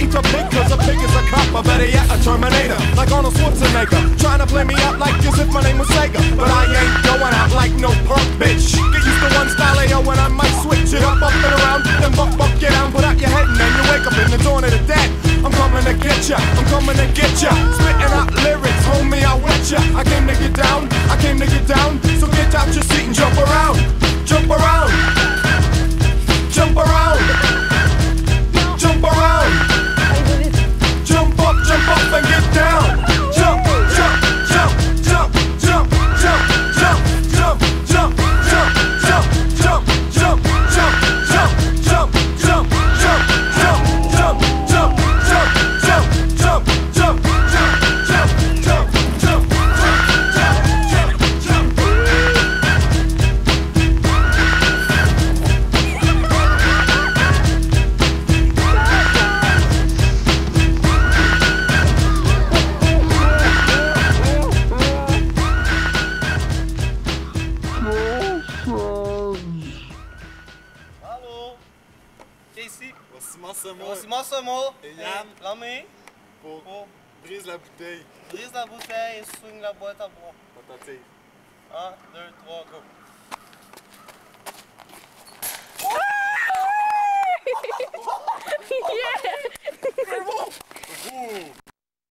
Eat your pig cause a pig is a cop, or better yet, a Terminator. Like Arnold Schwarzenegger, trying to play me out like as if my name was Sega. But I ain't ici. On se mot. On mot. Et Yann. Pour. Pour. Brise la bouteille. Brise la bouteille et swing la boîte à bois. On 1, 2, 3, go.